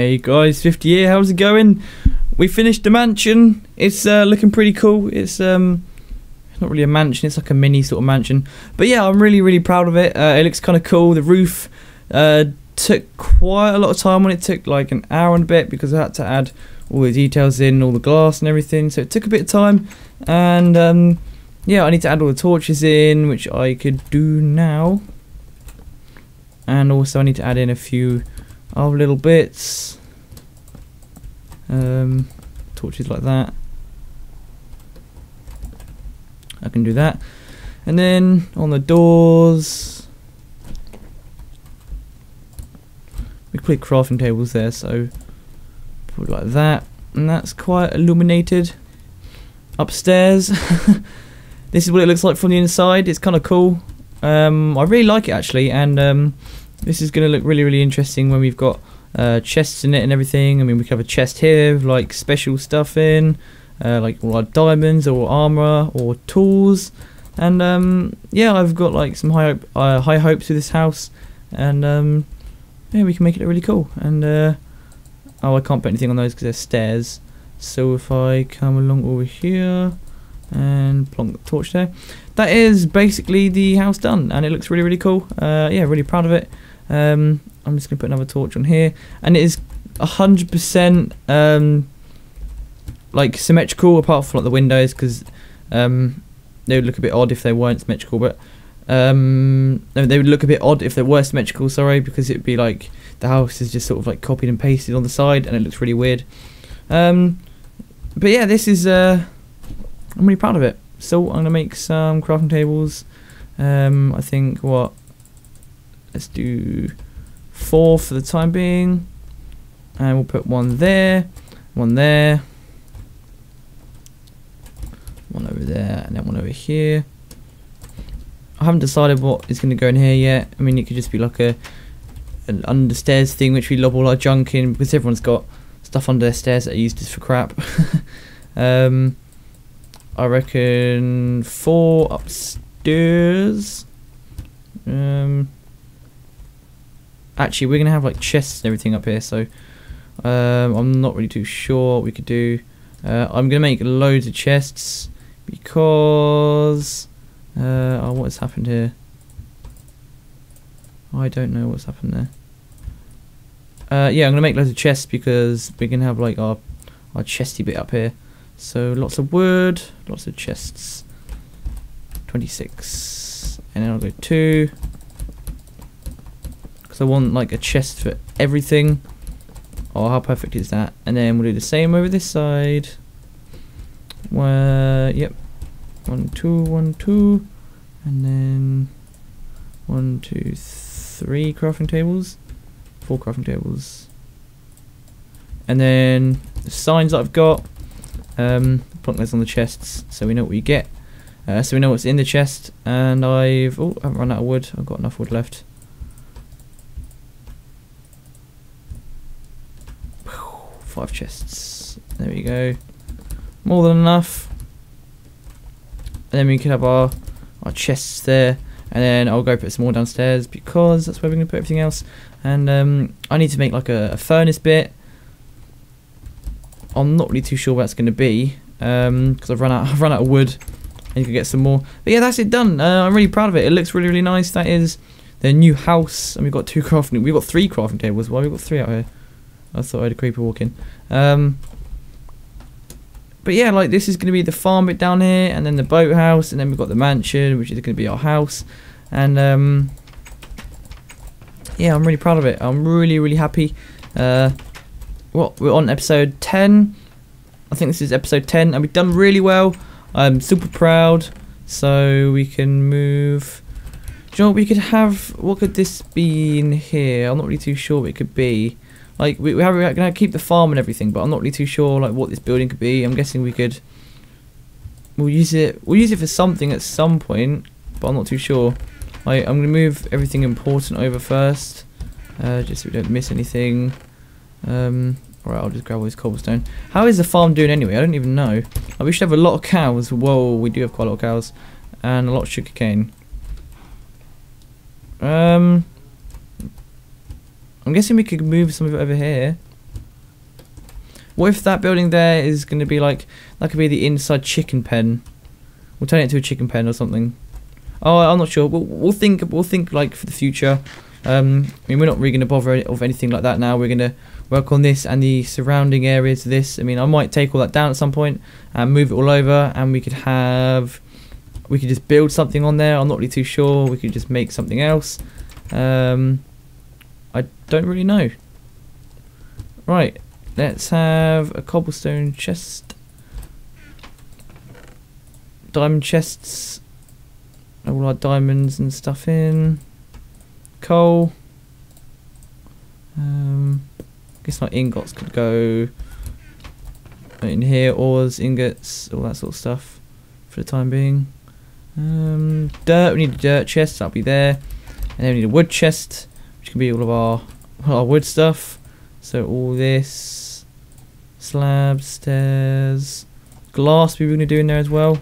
Hey guys, Swifty here, how's it going? We finished the mansion. It's uh, looking pretty cool. It's um not really a mansion, it's like a mini sort of mansion. But yeah, I'm really really proud of it. Uh, it looks kind of cool. The roof uh, took quite a lot of time on it. took like an hour and a bit because I had to add all the details in, all the glass and everything. So it took a bit of time and um yeah, I need to add all the torches in, which I could do now. And also I need to add in a few other little bits. Um, torches like that. I can do that. And then on the doors, we put crafting tables there, so put like that. And that's quite illuminated. Upstairs, this is what it looks like from the inside. It's kind of cool. Um, I really like it actually, and um, this is going to look really, really interesting when we've got uh, chests in it and everything. I mean, we could have a chest here with like special stuff in, uh, like all our diamonds or armor or tools. And um, yeah, I've got like some high hope, uh, high hopes for this house, and um, yeah, we can make it really cool. And uh, oh, I can't put anything on those because they're stairs. So if I come along over here and plonk the torch there, that is basically the house done, and it looks really really cool. Uh, yeah, really proud of it. Um, I'm just gonna put another torch on here, and it is hundred percent um, like symmetrical, apart from like the windows, because um, they would look a bit odd if they weren't symmetrical. But um, they would look a bit odd if they were symmetrical. Sorry, because it'd be like the house is just sort of like copied and pasted on the side, and it looks really weird. Um, but yeah, this is uh, I'm really proud of it. So I'm gonna make some crafting tables. Um, I think what let's do four for the time being. And we'll put one there one there one over there and then one over here. I haven't decided what is going to go in here yet. I mean it could just be like a an understairs thing which we lob all our junk in because everyone's got stuff under their stairs that are used for crap. Um, I reckon four upstairs. Um, Actually, we're going to have like chests and everything up here, so um, I'm not really too sure what we could do. Uh, I'm going to make loads of chests because... Uh, oh, what has happened here? I don't know what's happened there. Uh, yeah, I'm going to make loads of chests because we can have like our, our chesty bit up here. So lots of wood, lots of chests. 26. And then I'll go 2. I want like a chest for everything. Oh, how perfect is that? And then we'll do the same over this side. Where, yep. One, two, one, two. And then one, two, three crafting tables. Four crafting tables. And then the signs that I've got. Um, plonk those on the chests so we know what we get. Uh, so we know what's in the chest. And I've, oh, I haven't run out of wood. I've got enough wood left. Five chests. There we go. More than enough. And then we can have our, our chests there. And then I'll go put some more downstairs because that's where we're going to put everything else. And um, I need to make like a, a, furnace bit. I'm not really too sure what that's going to be because um, I've run out. I've run out of wood, and you can get some more. But yeah, that's it done. Uh, I'm really proud of it. It looks really really nice. That is the new house, and we've got two crafting. We've got three crafting tables. Why well, we've got three out here? I thought I had a creeper walking. Um, but yeah, like this is going to be the farm bit down here, and then the boathouse, and then we've got the mansion, which is going to be our house. And um, yeah, I'm really proud of it. I'm really, really happy. Uh, well, we're on episode 10. I think this is episode 10, and we've done really well. I'm super proud. So we can move. Do you know what we could have? What could this be in here? I'm not really too sure what it could be. Like we, we have we're gonna keep the farm and everything, but I'm not really too sure like what this building could be. I'm guessing we could. We'll use it. We'll use it for something at some point, but I'm not too sure. I I'm gonna move everything important over first, uh, just so we don't miss anything. Um, Alright, I'll just grab all this cobblestone. How is the farm doing anyway? I don't even know. Like, we should have a lot of cows. Whoa, we do have quite a lot of cows. And a lot of sugarcane. Um, I'm guessing we could move some of it over here. What if that building there is going to be like that could be the inside chicken pen? We'll turn it into a chicken pen or something. Oh, I'm not sure. We'll, we'll think. We'll think like for the future. Um, I mean, we're not really going to bother of anything like that now. We're going to work on this and the surrounding areas of this. I mean, I might take all that down at some point and move it all over, and we could have, we could just build something on there. I'm not really too sure. We could just make something else. Um, I don't really know. Right, let's have a cobblestone chest. Diamond chests. All our diamonds and stuff in. Coal. Um, I guess my ingots could go in here, ores, ingots, all that sort of stuff for the time being. Um, dirt, we need a dirt chest, that'll be there. And then we need a wood chest, which can be all of our, our wood stuff. So all this, slabs, stairs, glass we're going to do in there as well.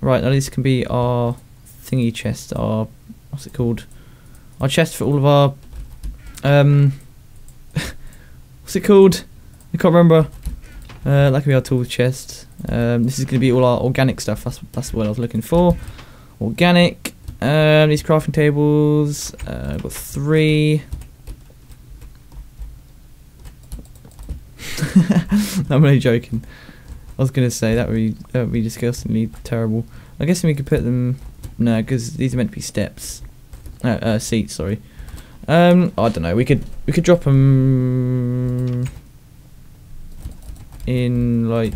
Right, now this can be our thingy chest, our, what's it called? Our chest for all of our, um, what's it called? I can't remember. Uh, that can be our tools chest. Um, this is going to be all our organic stuff. That's that's what I was looking for. Organic. Um, these crafting tables. Uh, I've got three. I'm only joking. I was gonna say that would be that would be disgustingly terrible. I guess we could put them. No, because these are meant to be steps. Uh, uh, seats. Sorry. Um, I don't know. We could we could drop them in like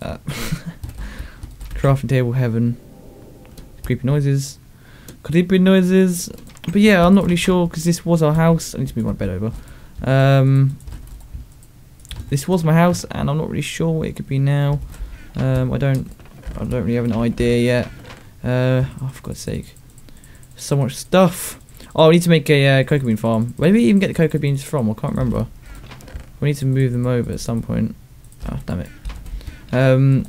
that. Crafting table heaven. Creepy noises. Creepy noises. But yeah, I'm not really sure because this was our house. I need to move my bed over. Um, this was my house, and I'm not really sure what it could be now. Um, I don't, I don't really have an idea yet. Uh, oh, for God's sake, so much stuff. Oh, I need to make a uh, cocoa bean farm. Where did we even get the cocoa beans from? I can't remember. We need to move them over at some point. Oh, damn it. Um,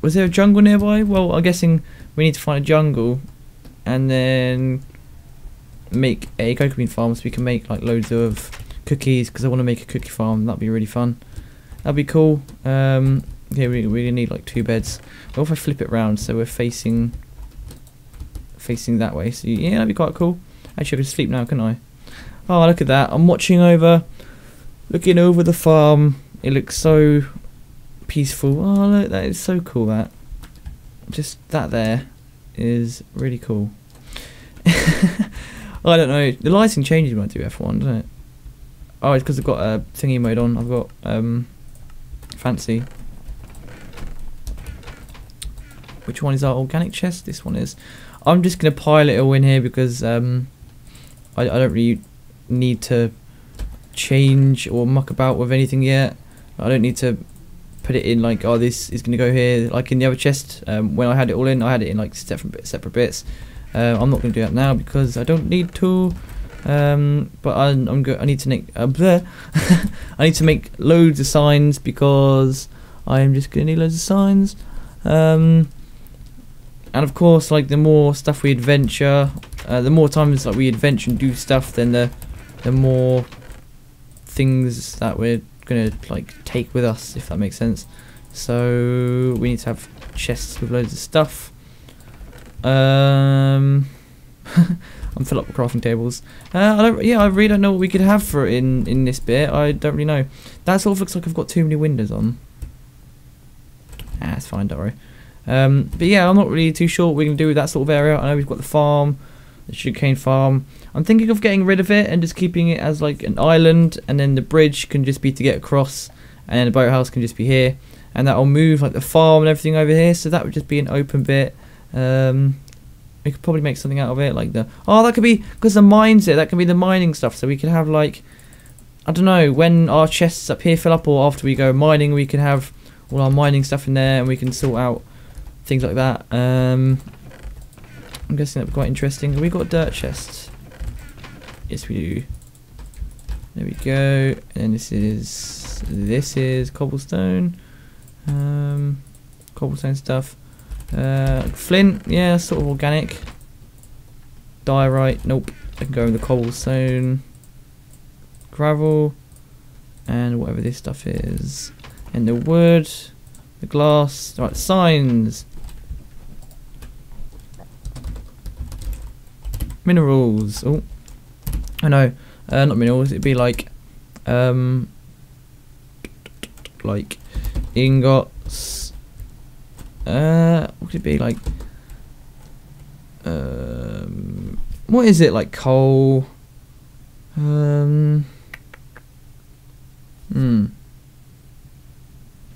was there a jungle nearby? Well, I'm guessing we need to find a jungle and then make a cocoa bean farm so we can make like loads of cookies because I want to make a cookie farm. That'd be really fun. That'd be cool. Um, yeah, we we need like two beds. What if I flip it round so we're facing facing that way? So yeah, that'd be quite cool. Actually, I can sleep now, can I? Oh, look at that! I'm watching over, looking over the farm. It looks so peaceful. Oh, look, that is so cool. That just that there is really cool. I don't know. The lighting changes when I do F1, doesn't it? Oh, it's because I've got a thingy mode on. I've got um, fancy. Which one is our organic chest? This one is. I'm just gonna pile it all in here because um, I, I don't really need to change or muck about with anything yet. I don't need to put it in like oh this is gonna go here like in the other chest. Um, when I had it all in, I had it in like separate separate bits. Uh, I'm not gonna do that now because I don't need to. Um, but I, I'm go I need to make uh, I need to make loads of signs because I am just gonna need loads of signs. Um, and of course, like the more stuff we adventure, uh, the more times like we adventure and do stuff, then the the more things that we're gonna like take with us, if that makes sense. So we need to have chests with loads of stuff. Um. I'm full up with crafting tables. Uh, I don't. Yeah, I really don't know what we could have for it in in this bit. I don't really know. That sort of looks like I've got too many windows on. Ah, it's fine. Don't worry. Um, but yeah, I'm not really too sure what we're gonna do with that sort of area. I know we've got the farm, the sugarcane farm. I'm thinking of getting rid of it and just keeping it as like an island, and then the bridge can just be to get across, and the boathouse can just be here, and that'll move like the farm and everything over here. So that would just be an open bit. Um, we could probably make something out of it, like the oh that could be because the mines there. That could be the mining stuff. So we could have like I don't know when our chests up here fill up, or after we go mining, we can have all our mining stuff in there, and we can sort out things like that. Um, I'm guessing that'd be quite interesting. Have we got dirt chests? Yes, we do. There we go. And this is this is cobblestone. Um, cobblestone stuff. Uh, flint, yeah, sort of organic. Diorite, nope. I can go in the cobblestone. Gravel. and whatever this stuff is. And the wood, the glass, right, signs. Minerals. Oh, I know. Uh, not minerals. It'd be like, um, like ingots. Uh, what could it be like? Um, what is it like? Coal. Um. Hmm.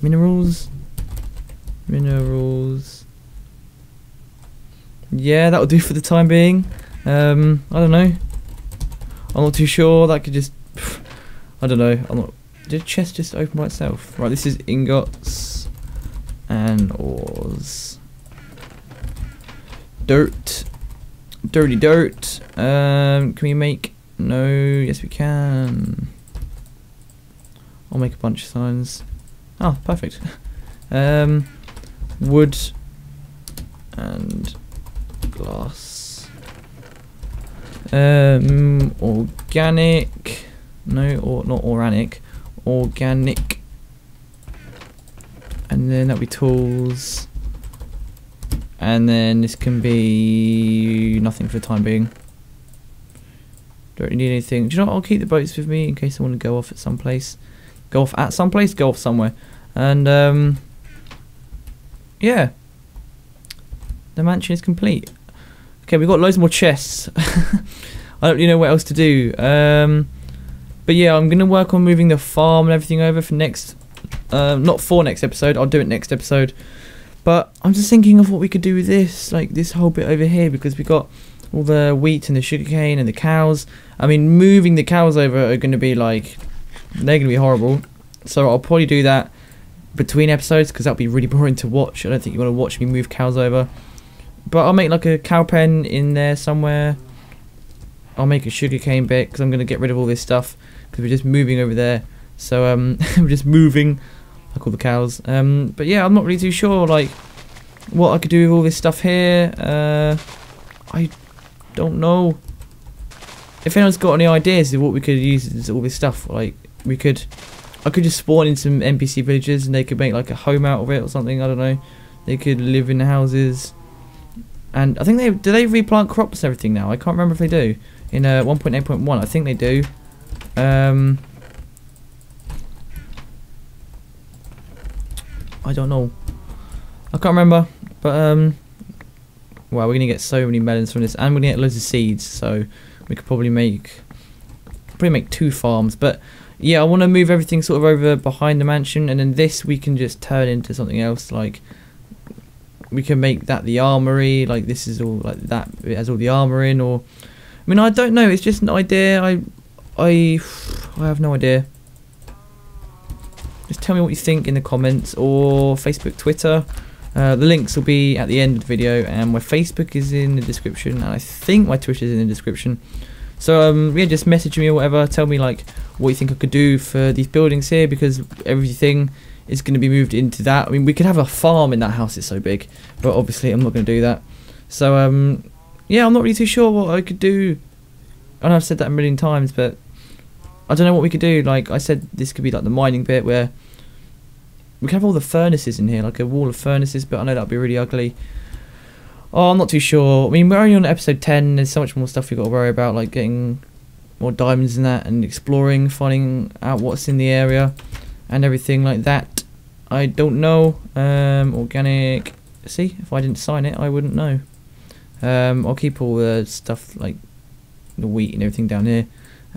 Minerals. Minerals. Yeah, that'll do for the time being. Um, I don't know. I'm not too sure. That could just. I don't know. I'm not. Did chest just open by itself? Right, this is ingots and ores. Dirt. Dirty dirt. Um, can we make? No. Yes, we can. I'll make a bunch of signs. Oh, perfect. um, wood and glass. Um, organic. No, or not organic. Organic. And then that'll be tools. And then this can be nothing for the time being. Don't really need anything. Do you know what? I'll keep the boats with me in case I want to go off at some place. Go off at some place? Go off somewhere. And, um, yeah. The mansion is complete. Okay, we've got loads more chests. I don't really know what else to do. Um, but yeah, I'm going to work on moving the farm and everything over for next... Um, not for next episode, I'll do it next episode. But I'm just thinking of what we could do with this, like this whole bit over here, because we got all the wheat and the sugarcane and the cows. I mean, moving the cows over are going to be like, they're going to be horrible. So I'll probably do that between episodes because that'll be really boring to watch. I don't think you want to watch me move cows over. But I'll make like a cow pen in there somewhere. I'll make a sugarcane bit because I'm going to get rid of all this stuff because we're just moving over there. So um, we're just moving I call the cows. Um, but yeah, I'm not really too sure like what I could do with all this stuff here. Uh, I don't know. If anyone's got any ideas of what we could use all this stuff, like we could, I could just spawn in some NPC villages and they could make like a home out of it or something. I don't know. They could live in houses. And I think they do they replant crops and everything now. I can't remember if they do in uh, 1.8.1. I think they do. Um, I don't know. I can't remember, but um, well, we're gonna get so many melons from this, and we're gonna get loads of seeds. So we could probably make probably make two farms. But yeah, I want to move everything sort of over behind the mansion, and then this we can just turn into something else. Like we can make that the armory. Like this is all like that. It has all the armor in, or I mean, I don't know. It's just an idea. I I I have no idea. Just tell me what you think in the comments or Facebook, Twitter. Uh, the links will be at the end of the video, and my Facebook is in the description, and I think my Twitter is in the description. So um, yeah, just message me or whatever. Tell me like what you think I could do for these buildings here, because everything is going to be moved into that. I mean, we could have a farm in that house. It's so big, but obviously I'm not going to do that. So um, yeah, I'm not really too sure what I could do. I know I've said that a million times, but I don't know what we could do. Like I said, this could be like the mining bit where we could have all the furnaces in here, like a wall of furnaces, but I know that'd be really ugly. Oh, I'm not too sure. I mean, we're only on episode 10. There's so much more stuff we've got to worry about, like getting more diamonds and that, and exploring, finding out what's in the area, and everything like that. I don't know. Um, organic. See, if I didn't sign it, I wouldn't know. Um, I'll keep all the stuff, like the wheat and everything down here.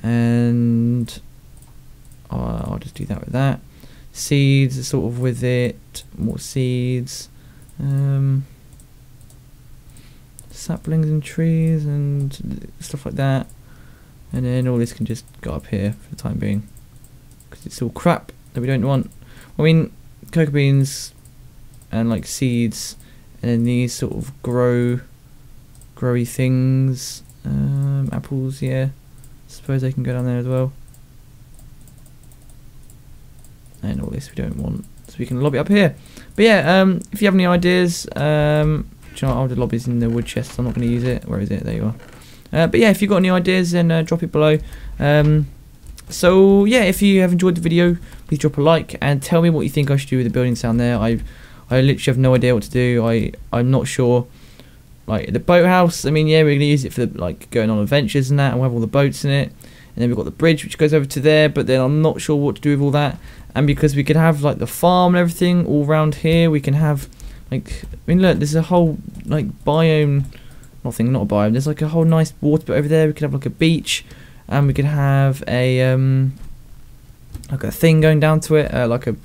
And I'll, I'll just do that with that seeds sort of with it more seeds um, saplings and trees and stuff like that and then all this can just go up here for the time being because it's all crap that we don't want I mean cocoa beans and like seeds and then these sort of grow growy things um, apples yeah. Suppose they can go down there as well. And all this we don't want so we can lobby up here. But yeah um, if you have any ideas um, you know, I'll do lobbies in the wood chest. I'm not going to use it. Where is it? There you are. Uh, but yeah if you've got any ideas then uh, drop it below. Um, so yeah, if you have enjoyed the video, please drop a like and tell me what you think I should do with the buildings down there. I I literally have no idea what to do. I I'm not sure. Like the boathouse, I mean, yeah, we're gonna use it for like going on adventures and that, and we'll have all the boats in it. And then we've got the bridge which goes over to there, but then I'm not sure what to do with all that. And because we could have like the farm and everything all around here, we can have like I mean, look, there's a whole like biome. Nothing, not a biome. There's like a whole nice water bit over there. We could have like a beach, and we could have a um like a thing going down to it, uh, like a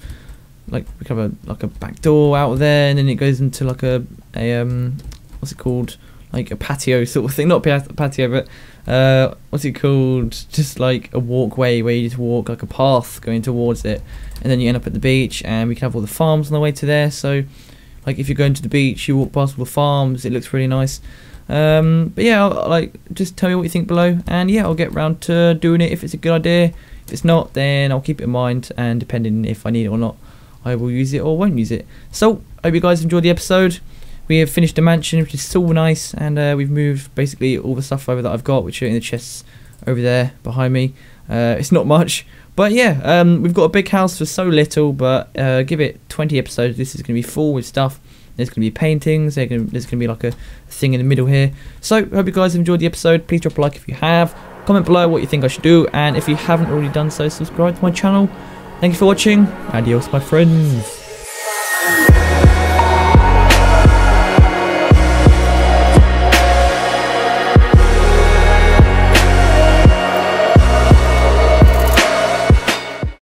like we have a like a back door out there, and then it goes into like a a um what's it called like a patio sort of thing, not patio, but uh, what's it called? Just like a walkway where you just walk like a path going towards it, and then you end up at the beach, and we can have all the farms on the way to there. So, like if you're going to the beach, you walk past all the farms. It looks really nice. Um, but yeah, I'll, like just tell me what you think below, and yeah, I'll get round to doing it if it's a good idea. If it's not, then I'll keep it in mind, and depending if I need it or not, I will use it or won't use it. So, hope you guys enjoyed the episode we have finished the mansion, which is so nice, and uh, we've moved basically all the stuff over that I've got, which are in the chests over there behind me. Uh, it's not much, but yeah, um, we've got a big house for so little, but uh, give it 20 episodes, this is going to be full with stuff. There's going to be paintings, there's going to be like a thing in the middle here. So, hope you guys enjoyed the episode. Please drop a like if you have. Comment below what you think I should do, and if you haven't already done so, subscribe to my channel. Thank you for watching. Adios, my friends.